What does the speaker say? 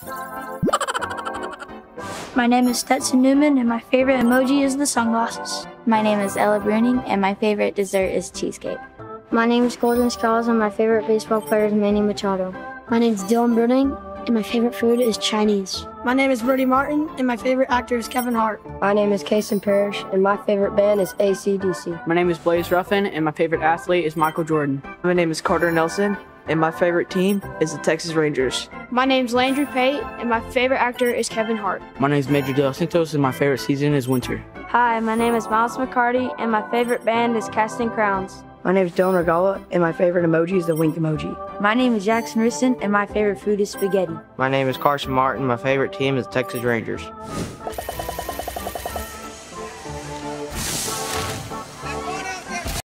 My name is Stetson Newman, and my favorite emoji is the sunglasses. My name is Ella Bruning, and my favorite dessert is cheesecake. My name is Golden Skulls, and my favorite baseball player is Manny Machado. My name is Dylan Bruning, and my favorite food is Chinese. My name is Brody Martin, and my favorite actor is Kevin Hart. My name is Kason Parrish, and my favorite band is ACDC. My name is Blaze Ruffin, and my favorite athlete is Michael Jordan. My name is Carter Nelson, and my favorite team is the Texas Rangers. My name's Landry Pate, and my favorite actor is Kevin Hart. My name is Major De Los Santos, and my favorite season is winter. Hi, my name is Miles McCarty, and my favorite band is Casting Crowns. My name is Dylan Regala, and my favorite emoji is the wink emoji. My name is Jackson Risson, and my favorite food is spaghetti. My name is Carson Martin. My favorite team is Texas Rangers.